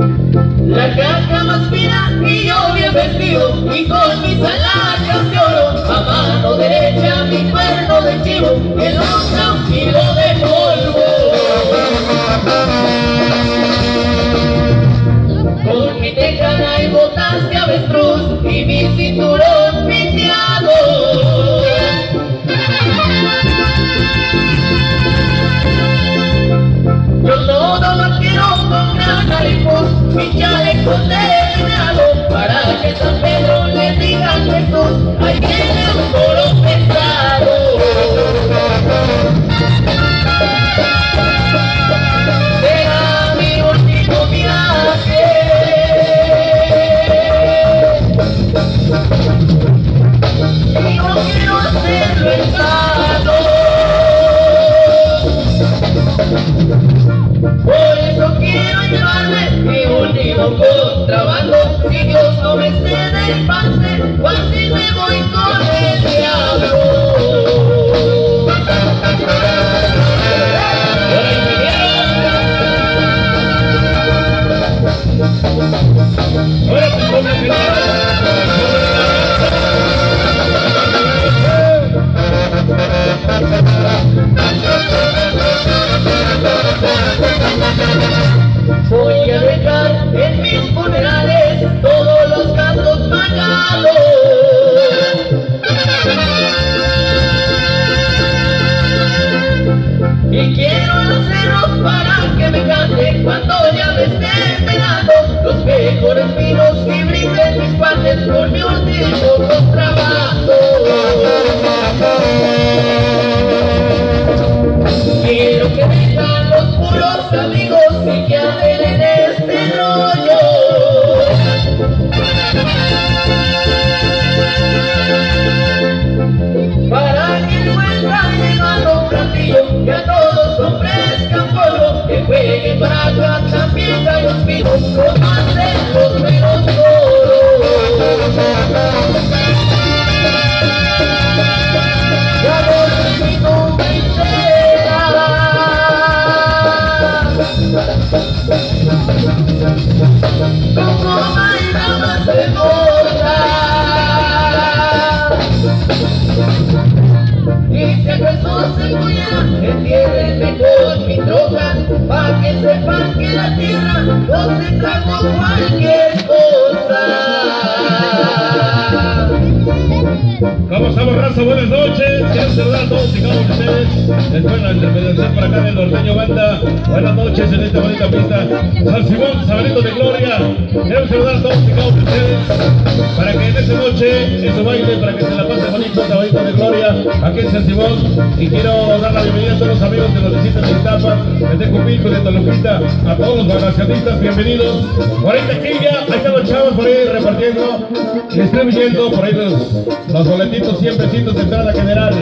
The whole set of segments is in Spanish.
La caja más fina y yo bien vestido y con mis alhajas de oro a mano derecha mi cuerno de chivo en otra un kilo de polvo. Con mi tejana y botas de avestruz y mi cinturón alipos, mi chaleco terminado, para que contrabando Si Dios no me cede el pase, pues si me voy con quiero los cerros para que me cante cuando ya me esté pelando los mejores vinos y brinden mis partes por mi último contrabando. Quiero que vengan los puros amigos y que anden en este rollo. Jueguen para atrás también hay vivos, con más de los menos Ya voy mi como bailamos de. Y si Jesús se mi troca, que sepan que la tierra no se tragó cualquier cosa. ¿Cómo estamos, raza? Buenas noches. Cada uno de ustedes. Después de la interpretación por acá del norteño banda. Buenas noches en esta bonita pista. San Simón, Sabanito de Gloria. Quiero saludar a todos uno de ustedes. Para que en esta noche, en su baile, para que se la pase bonito, Sabanito de Gloria, aquí en San Simón. Y quiero dar la bienvenida a todos los amigos que nos visitan de Iztapa, de Tecupilco, de Toluquita, a todos los vacacionistas, bienvenidos. Por ahí Tequilla, ahí están los chavos por ahí repartiendo. Viendo por ahí los, los boletitos 100 pesitos de entrada general.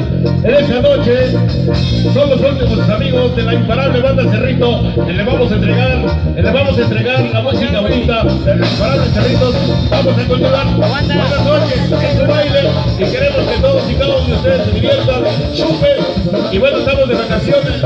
Son los últimos amigos de la imparable banda Cerrito que le vamos a entregar, que le vamos a entregar la música bonita de los imparables Cerritos. Vamos a continuar. Buenas noches, en su baile y queremos ustedes se diviertan, chupen y bueno, estamos de vacaciones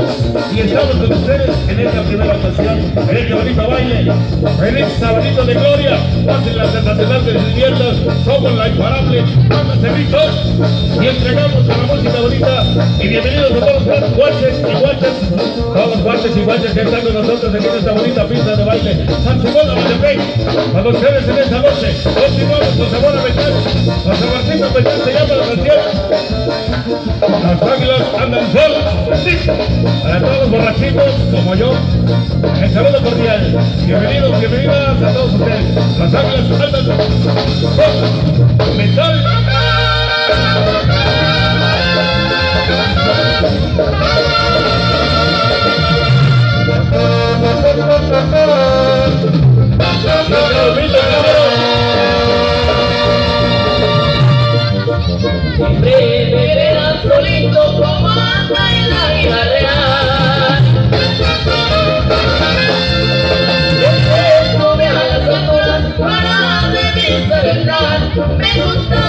y estamos con ustedes en esta primera ocasión, en este bonito baile, en este sabadito de gloria. Pasen la sensacional se diviertan, somos la imparable banda Cerritos. Y entregamos con la música bonita y bienvenidos a todos los guaches y guaches, todos los guaches y guaches que están con nosotros aquí en esta bonita pista de baile. San Simón de Matepec, para ustedes en esta noche, continuamos con Sabor a Metal, con San Martín se llama la canción, las águilas andan solas. Sí. Para todos los borrachitos como yo, el saludo cordial. Bienvenidos, bienvenidas a todos ustedes. Las águilas andan solas. Mental. Me gustó.